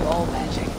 control magic.